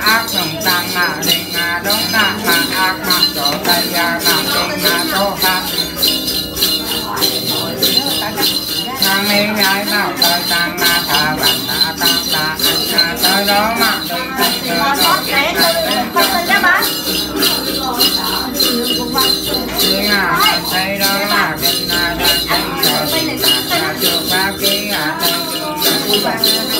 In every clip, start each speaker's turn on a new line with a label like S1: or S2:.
S1: ác nồng tăng ma đinh ma đống na ma ác ma chỗ tay ya ma đinh ma tô ha thang lên gái nào tới tăng ma thà bạn ta tăng ta ta tới đó ma đinh tăng tới đó Hãy subscribe cho kênh Ghiền Mì Gõ Để không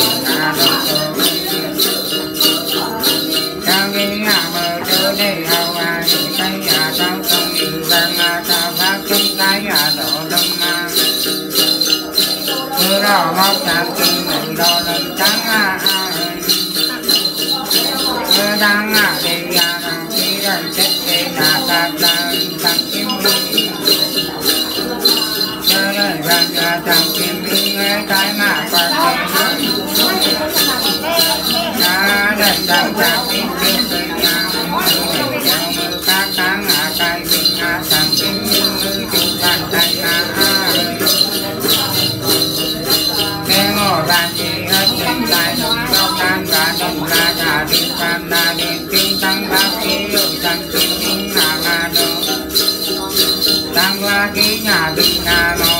S1: nào mong tạm khi mình đo lên trắng à mưa đang à đi ra nàng khi lên chết đi nà ta ta tăng kiếm đi mưa lên gần ra tăng kiếm đi nghe cái mà qua tâm đã lên đang tăng kiếm Argentina, no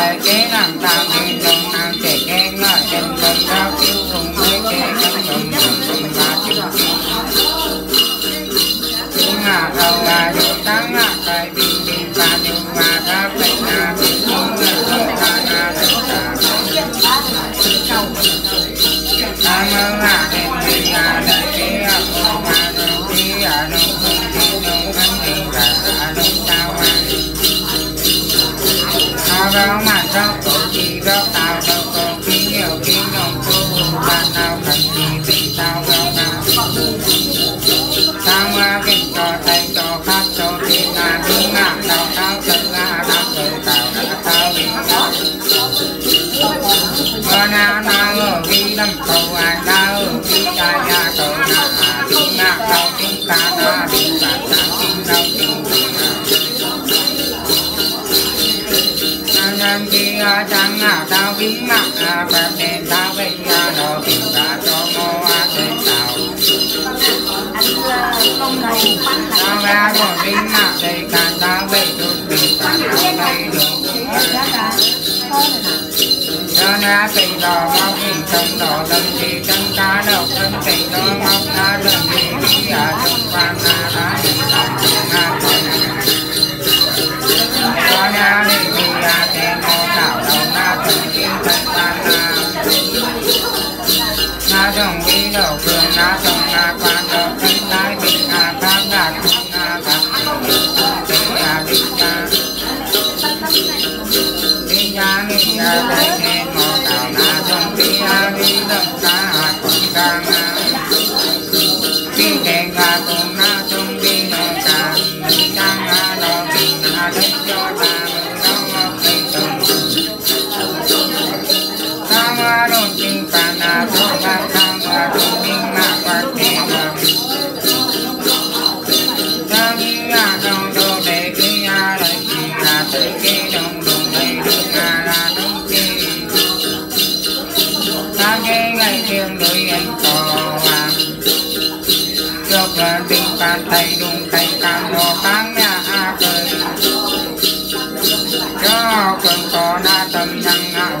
S1: đại chế làm tạo hiện tượng nam kể khen là chân tình giao chiêu cùng với kẻ trong đường đường tình là chiêu chúng ngà đầu là điều tăng là bình bình điều ta điều mà ta phải bình điều sao mà sao? Tôi chỉ vào tao đâu còn khi nhiều khi ngọc tôi buồn, bạn nào cần gì vì tao kia chẳng ngà tao kính mạng phép nên tao bây giờ đồ kính cả cho ngô tên tao tao ra đồ kính mạng đây cả tao bây được kính cả tao bây được. cho na tỳ đò mong hình trong đò lâm thì chân cá đậu thân tỳ đò mong na lâm thì bí à trong quan na đá hình lòng na cho na đi bí à tê ngô thảo đầu na thần kim thân ta na na trong bí đầu phương na trong na thầy đùng thầy càng đô cáng nhà a cơ Cho cần có na tâm nhân a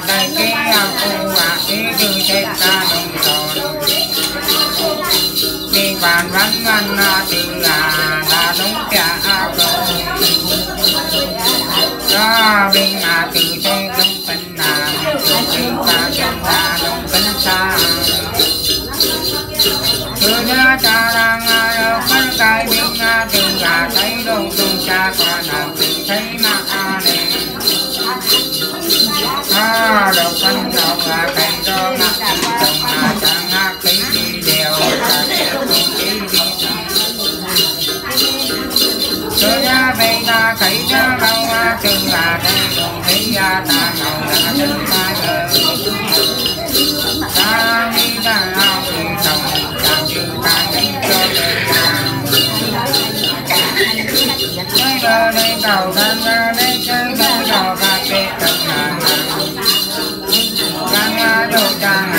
S1: ghi a đại kê a phu a ý tư chết ta đồng tròn Đi bàn văn văn a tư là đúng cả rồi cơ Cho là a tư thế công phân là Tư tinh ca chân ta đồng phân sa Tư nhớ cha đang a yo phân cái minh a tư thấy đông tung cha qua nào tư thấy ma a nè a độc phân độc a thành đô ngã đồng chẳng a khí đi đều đi về ta thấy ra đâu ngà chừng a đây đồng thấy a ta ngầu là chân ta ngờ ta đi ta ao đi đồng ta đi cho về nhà Nơi bờ đây cầu thân ra đây chơi đâu dò ngà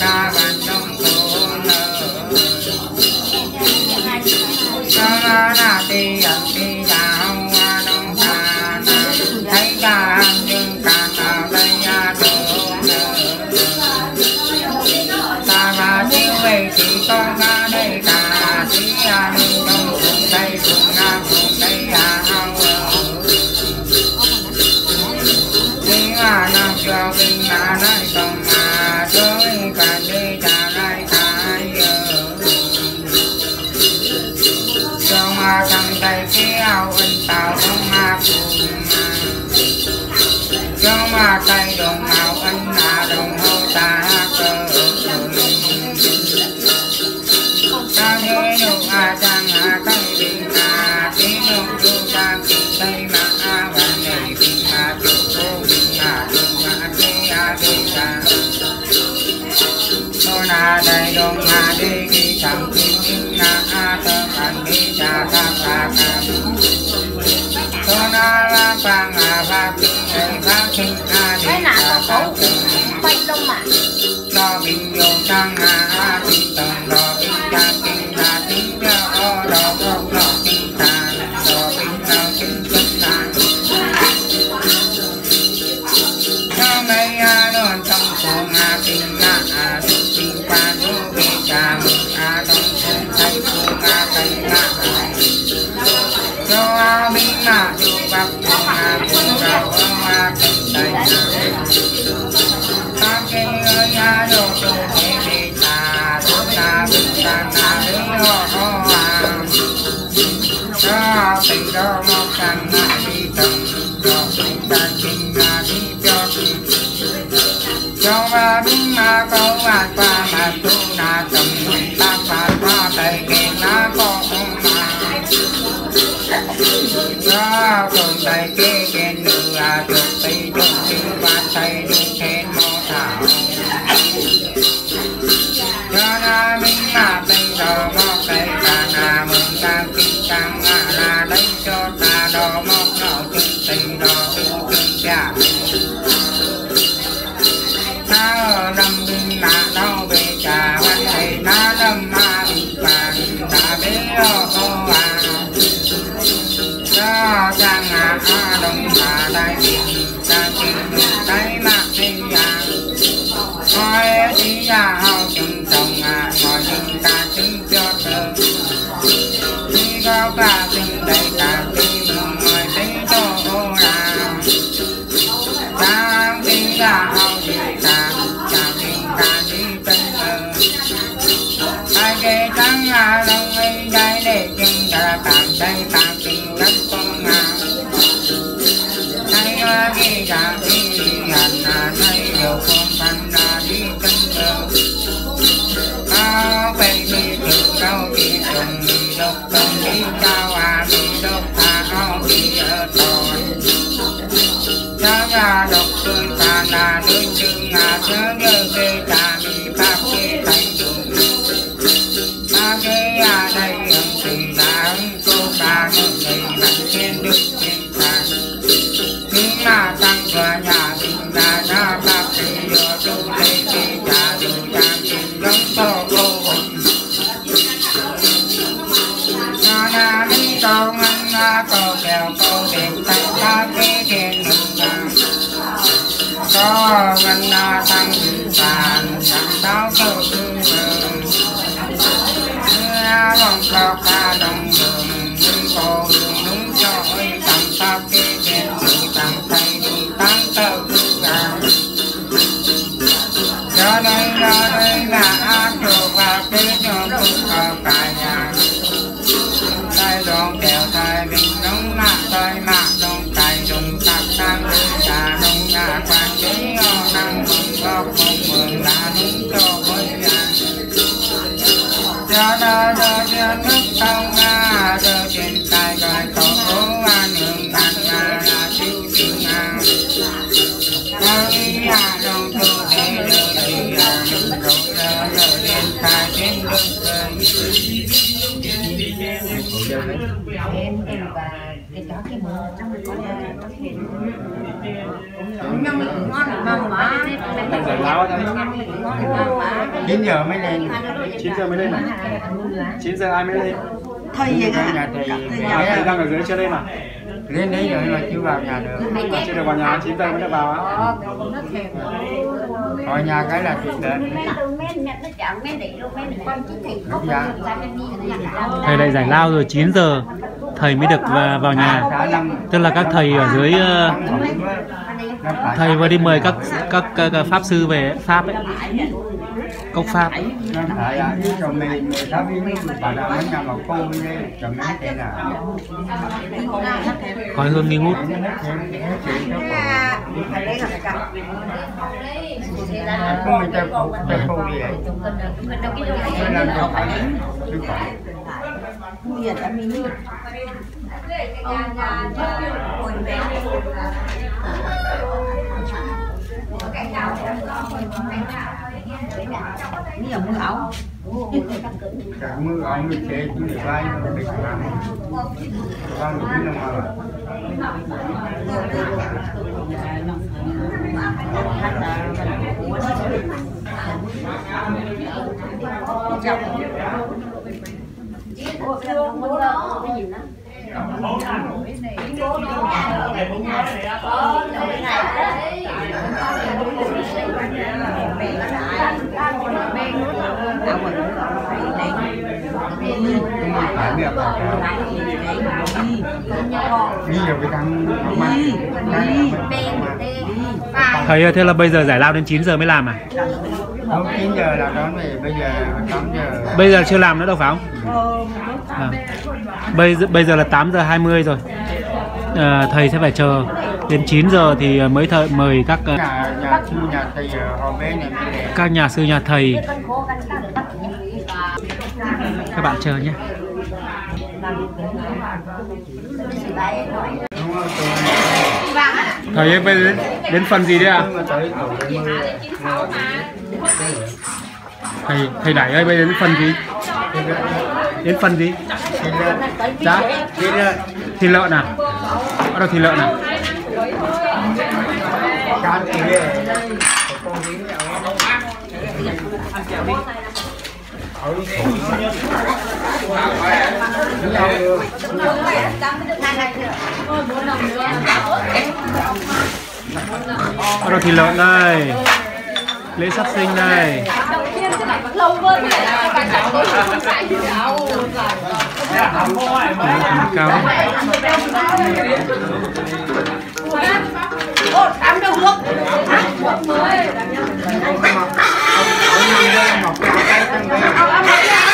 S1: ta nào đây a tu tao đông ma cùng gió ma tay đồng áo anh là đồng hô ta cơ. Ta nhớ nụ a chăng a tay bình a tí nụ tu ta kỳ tay mà a và này bình a tu cô bình a tu ma tí a đi ta. Tô na đầy đồng a đi kỳ chẳng kinh na a tơ anh đi cha ta ta ta. Tô na la pang a la kinh la va kinh đi
S2: Cái nãy có
S1: ta
S2: cổ
S1: ta
S2: quay lông mà
S1: lo bình vô trang a a kinh tầng lo kinh trang kinh na kinh ra o lo không lo kinh ta lo kinh lo kinh kinh na cho mấy a đồn trong cuồng a cho ba đúng ma câu ma qua ma tu na tầm ta phạt qua tay kê na có ông ma. Cho cùng tay kê kê nữ a chụp tay chụp kinh ba tay đúng khen mô thảo a đồng hà đại ta kinh tay mạc kinh giang ngồi chi ya hao chân đồng à ngồi nhưng ta chứng cho thơ chi cao ba chân đầy ta kinh mừng ngồi tính cho ô ra ta kinh ya hao thì ta ta kinh ta chi tân thơ ai kê trắng à lòng ấy trái để chân ta tạm đây tạm na ta là na chớ nhớ kê ta đi pháp kê thành đường ta kê a đây hằng thì là hằng cô ta ngân thì nặng trên đức trên thành nhưng na tăng và nhà tình là na ta kê ở tu thế kê ta đồ trang tình lắm to cô hồn na na đi câu ngân na cầu kèo cầu đẹp tay ta kê kê nụ có ngân na tăng tàn chẳng tao câu tư mừng mưa vòng cao ca đồng đường, nhưng cô đường đúng cho ơi tầm sao kê kê nụ tầm tay đường tăng tao tư ngàn cho đây cho đây là ác đồ và kế cho cũng ở cả nhà. Tay đón kẹo tay bình nông nạ tay mạ đồng cài đồng tạc sang cho đó cho cho nước sông nga cho trên tay gọi tổ ố nương hưởng tàn nga là siêu sư nga Hãy đông cho kênh Ghiền đi Gõ Để không bỏ lỡ những video hấp dẫn
S2: em em và cái đó cái mưa trong có nhà
S3: nhưng mà ngon
S2: giải lao ở đây
S1: 9 giờ mới lên.
S2: 9 giờ mới lên này 9 giờ ai mới lên?
S3: thầy vậy hả?
S1: thầy
S2: à, thầy đang ở dưới chưa lên à
S1: lên đấy rồi mà chưa vào nhà được
S2: à, chưa được vào nhà 9 giờ mới được vào á
S1: Ở nhà cái là chuyện Dạ
S4: thầy lại giải lao rồi 9 giờ thầy mới được vào, vào nhà tức là các thầy ở dưới ờ, thầy vừa đi mời các các, các, các pháp sư về pháp ấy cốc pháp
S1: à,
S4: khói hương nghi ngút
S1: không mình cho đi đấy nó làm cho phải chứ phải
S3: Bây giờ đã mình Bây giờ mưa áo
S1: cả mưa ông như thế chứ để vai nó làm, làm được cái nào mà Hãy subscribe cho kênh Ghiền Mì Gõ Để không bỏ lỡ những video hấp dẫn
S4: thầy ơi, thế là bây giờ giải lao đến 9 giờ mới làm à?
S1: Không 9 giờ là đón về bây giờ 8 giờ.
S4: Bây giờ chưa làm nữa đâu phải không? À. bây giờ, bây giờ là 8 giờ 20 rồi. À, thầy sẽ phải chờ. Đến 9 giờ thì mới thợ mời các ờ,
S1: nhà nhà sư nhà thầy họ bên này
S4: các nhà sư nhà thầy. Các bạn chờ nhé. Thầy ơi đến, đến phần gì đấy à thầy thầy đẩy ơi, bây giờ đến phần gì? Đến phần gì? Dạ.
S1: Thịt lợn
S4: à?
S1: Ở đâu
S4: thịt lợn à? Bắt đầu thịt à? lợn đây
S1: can tỷ lệ
S4: bắt đầu thịt lợn đây lễ sắp sinh đây cao đấy.
S1: Happy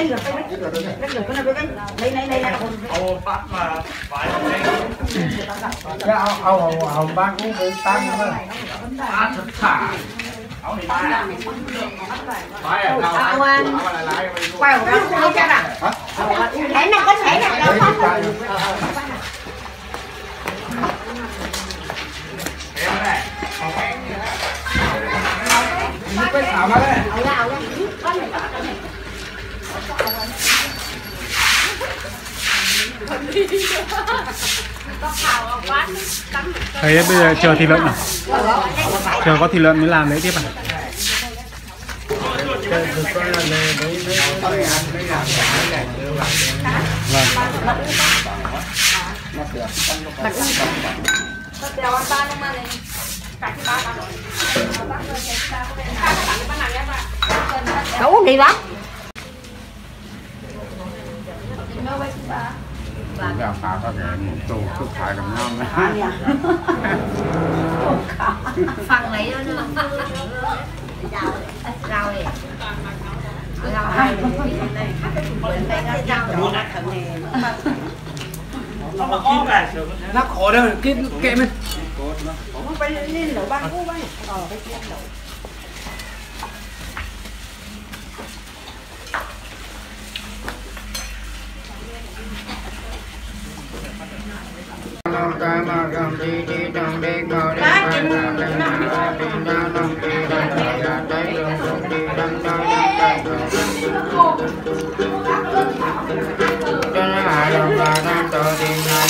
S1: đây được đây được đây được cái này đây này đây này ông bắt mà phải cái dạ, ông ông ông ban cũng cứ tăng nữa ăn thật thả ờ, ông đi bay à? Bay à đâu anh quay ông đâu không chắc à?
S3: Thế này
S1: có thể là đâu không? Hãy subscribe cho
S3: kênh Ghiền Mì Gõ Để không bỏ lỡ những video hấp dẫn
S4: Thấy bây giờ chờ thịt lợn nào? Chờ có thịt lợn mới làm đấy tiếp à Vâng.
S3: Cậu uống đi bác?
S1: ผมอยากพาเขา
S3: แก่ผมโต
S5: ทุกขาย
S1: กับน้ำนะฝั่งไหนเรื่องเราเราเองเราให้เลยเหมือนไปก็เจ้าดูนะขันเองเขามาอ้อมแบบนักขอเด้อกินเกมมันผมไปเล่นเหล่าบ้านกู้ไปต่อไปเที่ยวเหล่า lòng ta mà rộng đà đà đà đà đà đà đà đà đà nam nam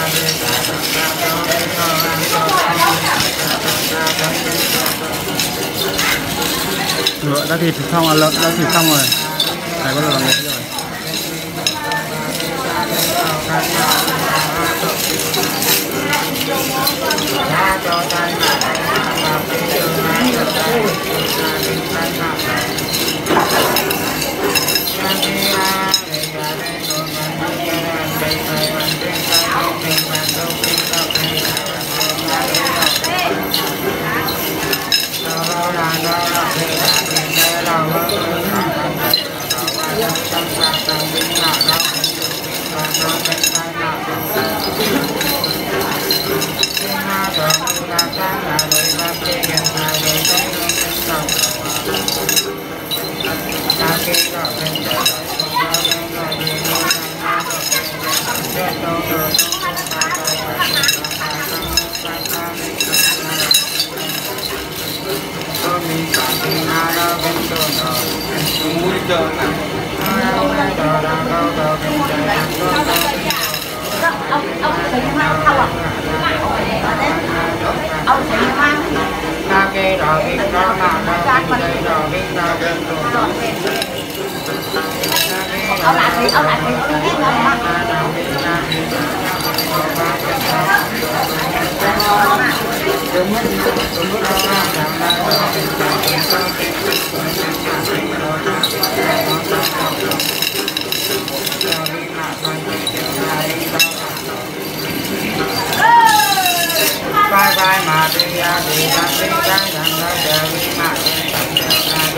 S4: lợn đã thịt xong rồi, lợn đã thịt xong rồi Này, bắt đầu làm rồi
S3: ông ông thấy hoang không ạ? Ông thấy hoang. Ta
S1: kê đó kê đó mà
S3: ta kê đó kê đó
S1: Bye bye, my baby, I'll be back in time. I'm not very much. I'm not very much.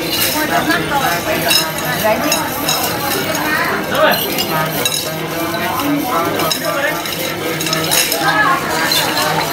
S1: I'm not very much.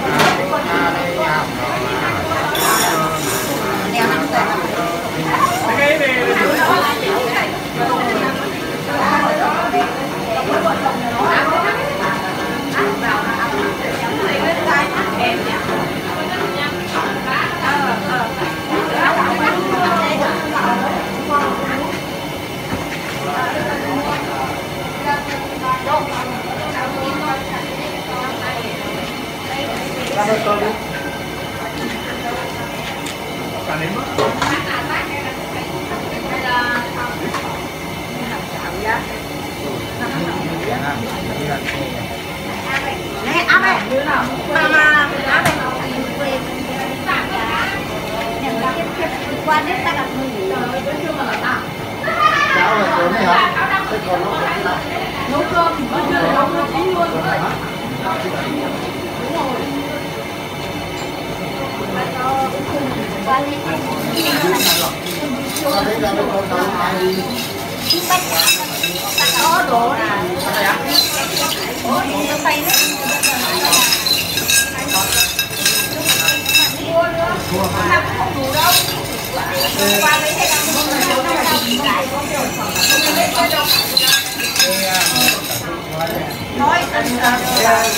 S3: này áp ấy mà mà áp ấy qua đến ta gặp người
S2: Cháu là trốn này hả? Thế còn nó
S3: nó nói tình là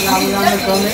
S2: Làm làm mấy con đấy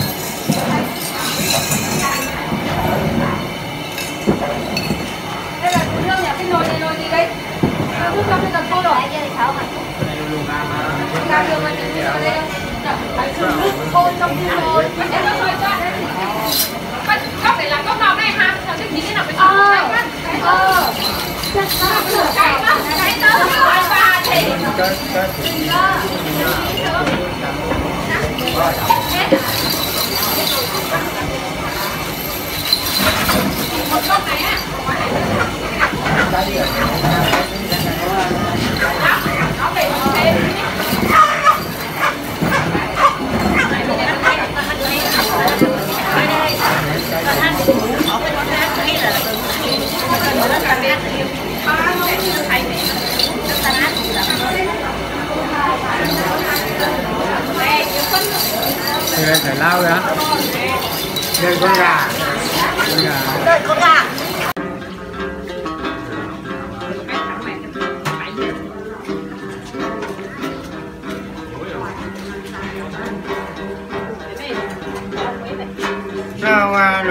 S3: cũng trong cái tầng cô rồi làm được mà chị ở đây phải dùng nước cô trong cái nồi em nó hơi quá
S5: góc này là góc nào đây ha thằng cái gì thế nào phải
S3: ờ
S5: cái mắt
S3: ờ
S5: cái mắt cái tớ cái ba thì
S1: cái cái
S5: một góc này á cái về thêm
S1: đây là phải lao ra. Đây con gà. Con gà.
S3: Đây con gà.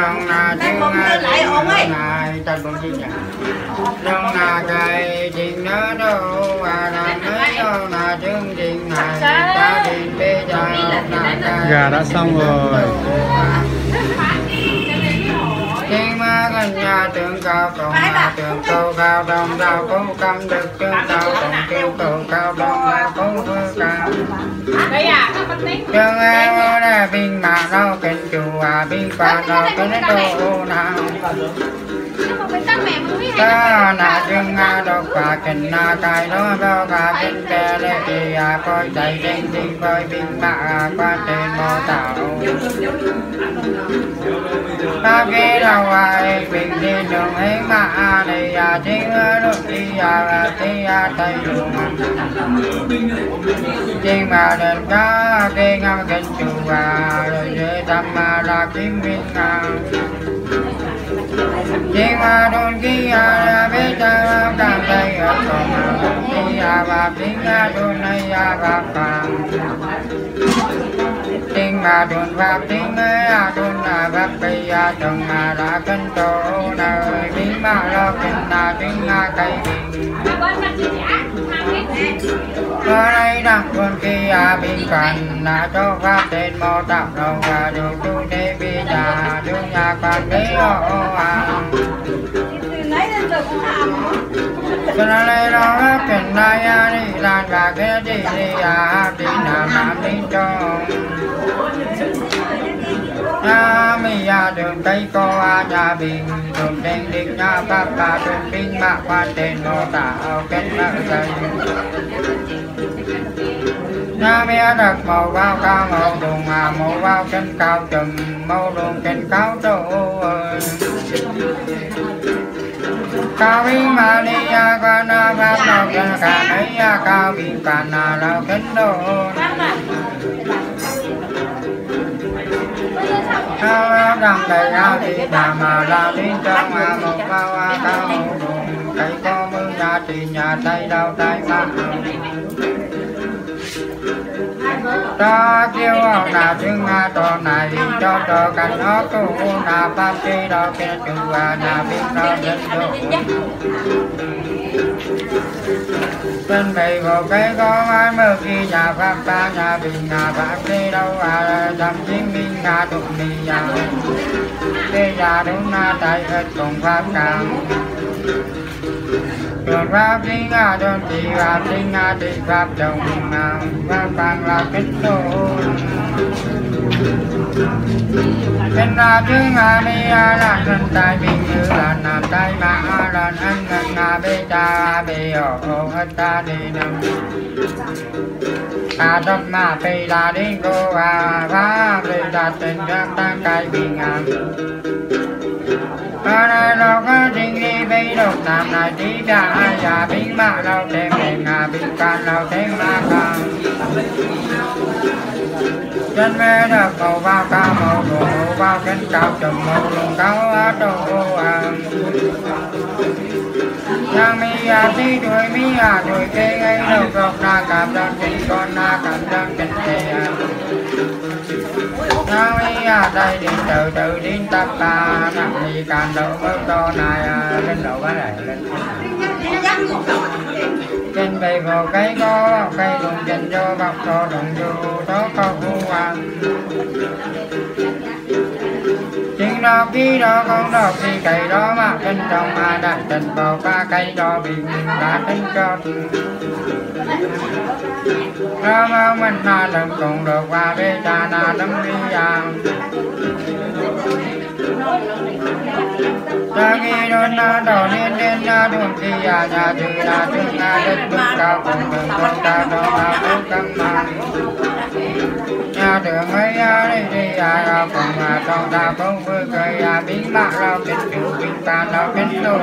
S1: Lòng là
S3: bông lên lại, ông ơi.
S1: này tên bông gì nhỉ lòng là cây chuyện đó đâu à là mấy đâu là chương trình này ta đi cây
S4: Gà đã xong rồi.
S1: Thiên gần nhà tượng cao cộng hạ tượng cầu cao đồng đào cố cầm được tượng cao cộng kêu cầu cao đồng đào cố cao
S5: đây à?
S1: Ao là bình mà nó kinh chủ à bình quả nó kinh đồ nào ta na trường a độc cả kinh na cái đó bao cả kinh tè lê kỳ à coi chạy trên tình coi bình mà quan tên mô tạo ta kia đâu ai bình đi đường ấy mà này à chính lúc đi à đi à tây đường chính mà đền cá kia ngang kinh chủ à rồi dễ tâm mà là kim viên à Chính hoa đôn ký a ra bế cha ra đàm tay ở trong a đôn ký a ba chính a đôn này a ba ở đây đặt quân kia bình cạnh là cho pháp tên mô tạo đầu và được chú đế bi già du nhà quan đế ô hoàng cho nên đây đó là kiện đại a đi làm và cái đi đi à đi làm làm đi cho nhà mi ya đường tây cô a nhà bình đường đen địch nhà ba ba đường binh ba quan tên mô tạo kết mạ dây Nam mẹ đặt màu bao cao màu đường à màu bao trên cao chừng màu đường trên cao chỗ cao vi ma ni ya ca na ba màu trên ca mấy ya cao vi ca na lao kết đồ cao đằng đầy áo đi đà mà ra đi trong à một bao a cao cây có mưa ra thì nhà tay đau tay ba ta kêu ông nào chứng nga to này, cho cho cảnh ó tu na pháp chi đó kê chủ à na biết đó đến độ bên bề vô cái có ai mơ khi nhà pháp ta nhà vì nhà pháp đi đâu à dầm chiến binh nga tụng đi nhà cái nhà đúng na tại hết cùng pháp càng trường pháp đi nga đơn chỉ pháp đi nga đi pháp chồng nào pháp bằng là kính đồ Bên là chứ à, nga đi a à, là thân tài bình như là nam tay mà a là anh ngân nga bê cha bê ô ô hết ta đi nằm. A đốc mà bê là đi cô à phá bê ta tình đơn tăng cái bình à ba la lo ca trình đi bây độc tam này đi ra ai già bình mạ lâu thêm mình à bình can lâu thêm ma ca chân mê được cầu vào ca màu đồ màu vào cánh cao trầm màu lùng cao á đồ hàng Yang mi ya ti đuôi mi ya đuôi kê ngay đầu gọc na cảm đơn tình con na cảm đơn tình tề à đây đi, từ từ đi tập ta nằm đi, càng đầu bước to này à, lên đầu cái này lên. Trên bề vô cây có, cây đồng trên vô bọc thọ đồng vô đó có phu hoàng chính đó khi đó con đó khi cây đó mà bên trong mà đã tình vào ba cây đó bị đã tính cho đó mà mình là đừng cùng được qua bê cha na đấm đi à ta nghe đơn na đỏ nên nên na đường thì à nhà từ na từ na đất bước cao cùng đường con ta, đó na cũng căng mà. Nhà đường ấy à đây đi à ra cùng à trong à, ta không vui cười à biến mạ ra biến chủ biến ta ra biến đồ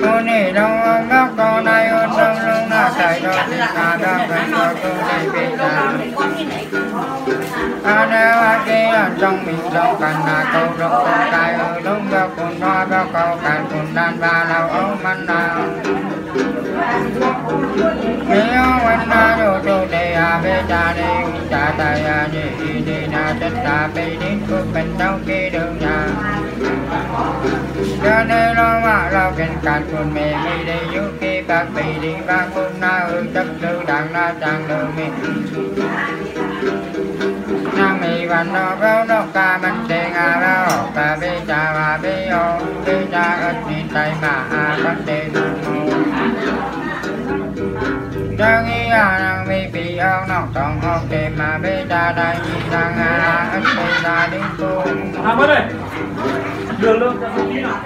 S1: cô nỉ đâu ngóc góc cô này ôn đông lông na chạy đó đi ta đang gần đó cô này bị ta a đeo trong mình trong cần là câu trong con cái ở đông bao con hoa bao cầu cài con đàn ba lao ấu măn nào nếu anh ta đồ đồ đề à bê cha đi cha tay a đề đi đi na chân ta bê đến cuộc bên trong kia đường, nhà. Cho nên lo mà lo kinh cạn con mẹ mi, đi du khi các bị đi ba con na ư chấp tư đặng na chàng đường mi nam mi văn đô câu đô ca bên tiền a đô ca bê cha và bê ô cha ất ni tay mà a con tiền mô cho nghi a năng mi nọc tổng học tiền mà bê cha đại nhi sang a ất đến cung
S4: Thằng ơi đây. Đường lương cho tí nào.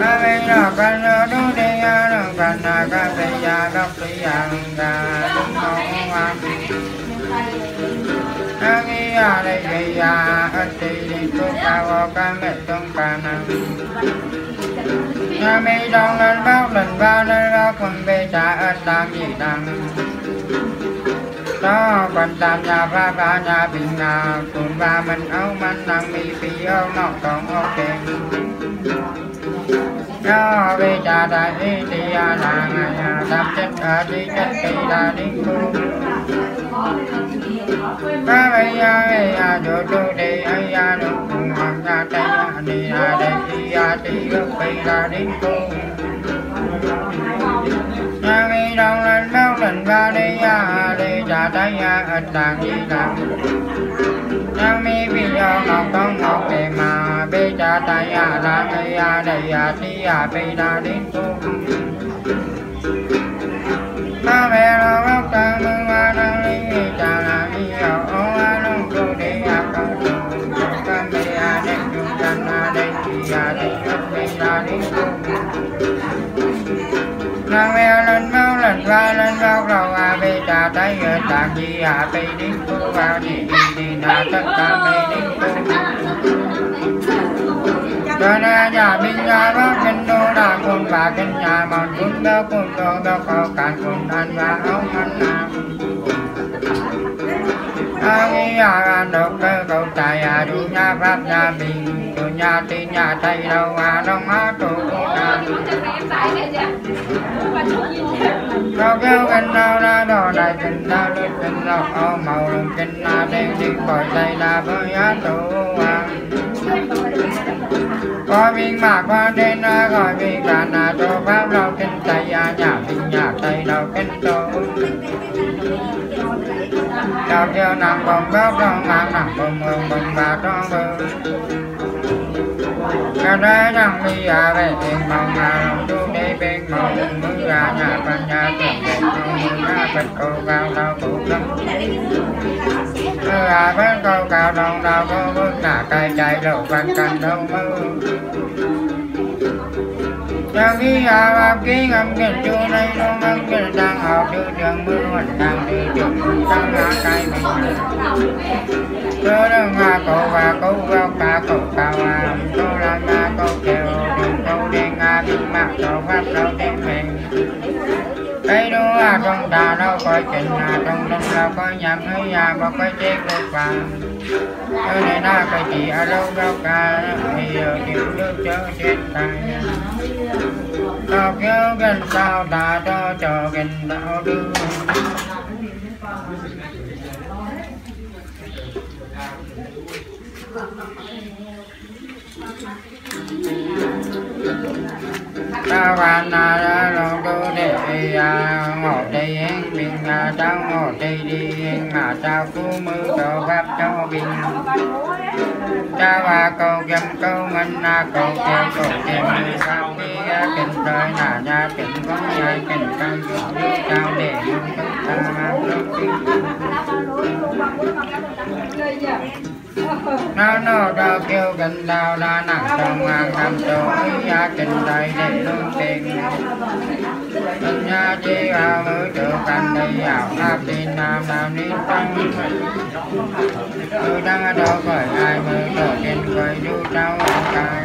S1: ca bê là con đô đô đi a đô cần là ca bê cha đốc tí a ca đúng không a Nagi ya le ye ya ati li tu ka wo ka me tung ka na. Nhà mi đông lên bao lần ba lên bao quần bê trả ớt đang gì đang. đó quan tam nhà ba ba nhà bình nhà cùng ba mình âu mình năng mi phi âu nó còn ok cho vi cha đại ý a la là nhà tam chất a di chất thì là đi cô ba vi a vi a chỗ tu đi a ya được cùng hoàng gia tây ya đi a đây đi ya ti gấp vi la đi cô nhà mi lên đâu lên, ba đi ya đi cha tây ya ít đàn đi làm nhà mi bây do ngọc con ngọc về mà bi cha tây ya là đi ya đi ya đi ya bi ra đi tu. Ba mẹ lo bóc ta mưa ba đang đi cha là đi ở ô a nông tu đi ya ca tu. Cho cam đi a đi chung chân a đi đi a đi gấp đi a đi nàng lần ra lên rau rau a bê ta tay ở tạc đi a bê đi cô vào đi đi đi na tất cả bê đi cô cho nên nhà mình nhà bác kinh đô đà cùng bà kinh nhà mòn cũng đỡ cùng đô đỡ có cả cùng ăn và áo ăn nam ai nhà ăn độc cơ cầu tài à du nhà pháp nhà mình du nhà tin nhà thầy đâu à đông á tụ nhà Đâu kêu kinh đâu ra đồ đại kinh ta lướt kinh đâu ô màu lưng kinh na đen đi khỏi tay là với á tụ à có viên mà qua đến gọi viên cả nà tô pháp lâu kinh tây à nhà mình nhà tây đầu kinh tô. Đầu chiều nằm bồng bóc trong mạng nằm bồng bồng bồng bà trong bờ Cả đấy nàng đi à về tiền mong à lòng tu đi bên mong mưa ra, nhà bàn nhà tiền về mong mưa ra bật cầu cao đầu cụ lắm Mưa ra bật cầu cao đồng đầu cô bước nà cây đầu văn cành đâu mơ Chào khi à bạc ký ngâm kinh chú này đông ngâm kinh đang học đưa trường mưu hoành đang đi trường tăng ngã cái mình. Cơ đơn hà cầu và cầu vào cả cầu cao à Cô là nhà cầu kêu đường cầu đen à Bình mạng cầu pháp đâu đi mình cái đua à trong ta đâu coi trình là Trong đông là coi nhầm hơi nhà Mà coi chết được vàng cái này là cái chị ở đâu đâu cả Thì giờ chịu nước chớ trên tay Tao kéo gần sao ta cho chờ gần tao đưa Thank you ta van na ra lo tu để à ngộ tây yên bình à cháu ngộ đi đi yên mà cháu cú mưa cho pháp cho bình cha và cầu kiếm câu ngân na cầu kêu cầu kiếm như sao đi kinh trời na nhà kinh con nhà kinh căn dụng để dùng tất cả mang nó nó đau kêu gần đau đã nặng trong ngang năm tuổi. gia kinh đời để luôn tiền. Tình nhà chi vào mới được anh đi vào nam tin nam nam đi trong. Tôi đang ở đâu bởi ai mới trở trên quầy du trao ca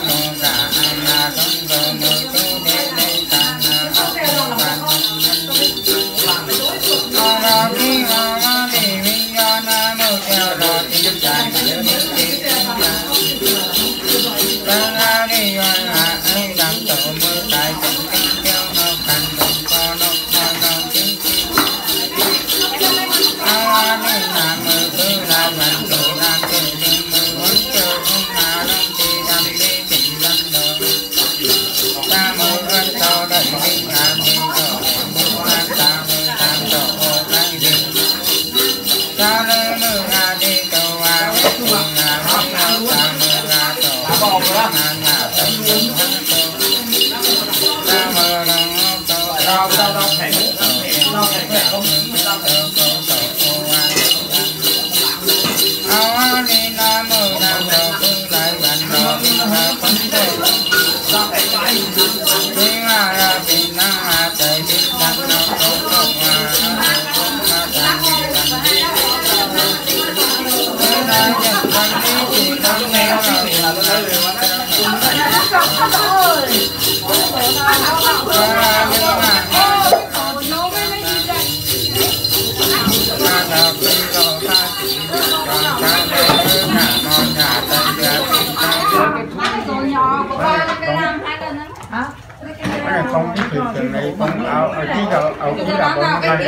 S1: ở ở chỉ ở ở chỉ là con lên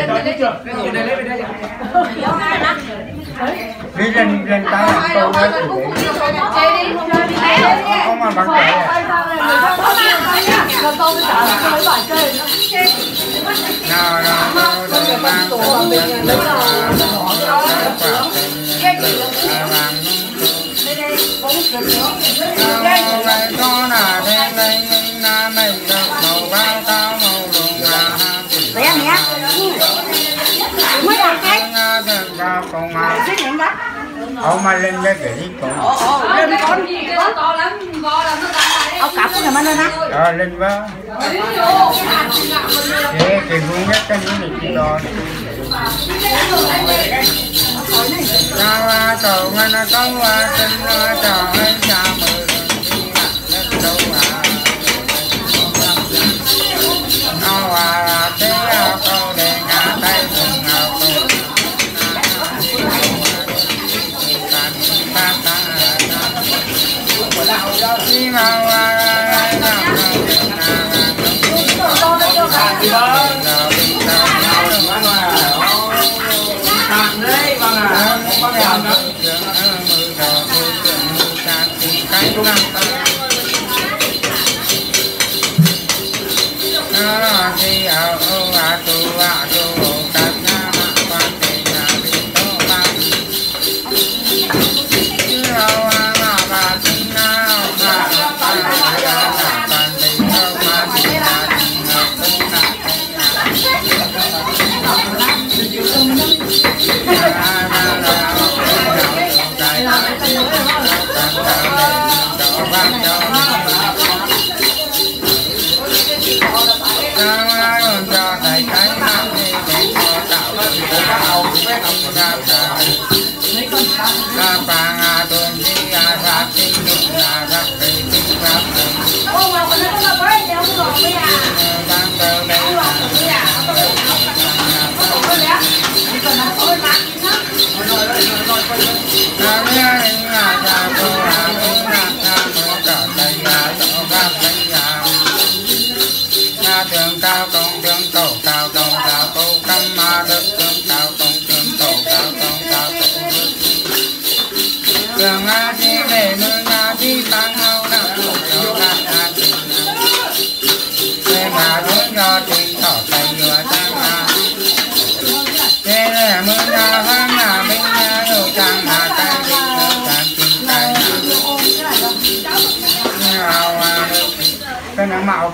S1: đi lên lên tay làm tôi thì để không mà bằng trẻ nào nào nào nào mang tổ mình lấy con ông mà lên cái để đi con
S3: Lên con. Ông cặp cái này lên á.
S1: rồi lên vào thế cái vùng nhất cái những này chỉ đo Sao à tổ ngân à công à chân à trò Trường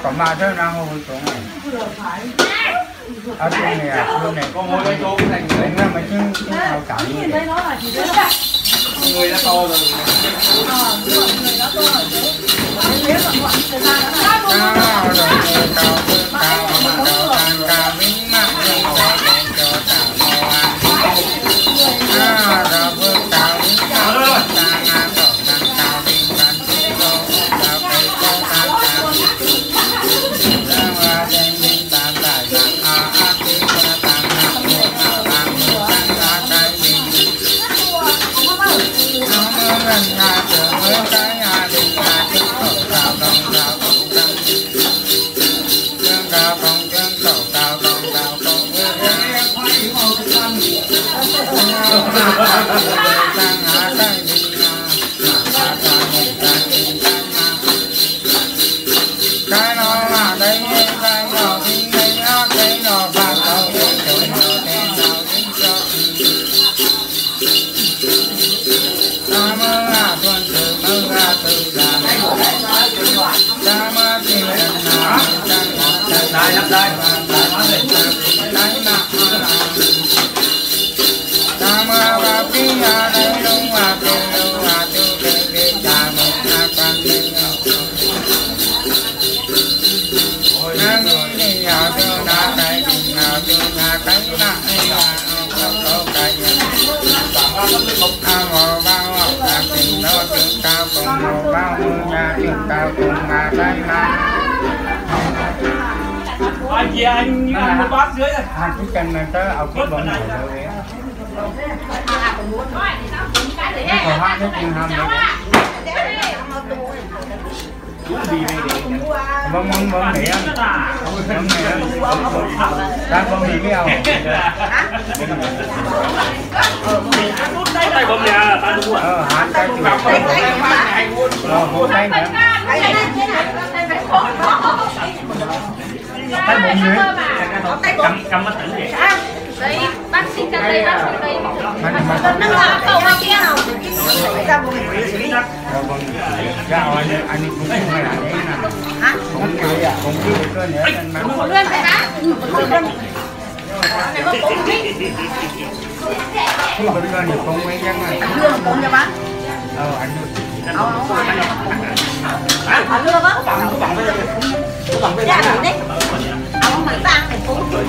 S1: cái có mà thôi nó hồi xuống này ở trên này à trên này
S2: Con ngồi đây chỗ cái thành người.
S1: Là mà chứ chứ nào cả như vậy.
S2: Người đã to rồi.
S1: Cao rồi cao cao cao mà cao tăng cao
S2: anh
S1: tới ở cái bụng này rồi nó còn hai cái chuyện hầm này vâng vâng vâng để anh vâng để anh ra vâng đi cái ao
S2: tay bấm nhà ta đúng rồi
S1: ờ hắn tay bụng dưới
S2: cầm cầm cái tử vậy
S5: Đấy, bác sĩ cái đây, bác sĩ đây.
S1: mà mà
S5: Nó là cậu ngoài kia nào?
S1: cái vâng. Dạ anh anh cũng không phải là đấy nè. Hả? Cũng cười à, cũng cười cơ nữa nên cái
S5: Một lươn không bác. Này có cũng đi.
S1: Cũng cười cơ thì cái mấy dân này.
S3: lương cũng cho bác
S1: Ờ anh được.
S3: cái lương á dạ cái ông mới tăng thì cũng chỉ đạt
S1: Quý nó cũng mà tăng thì cũng được.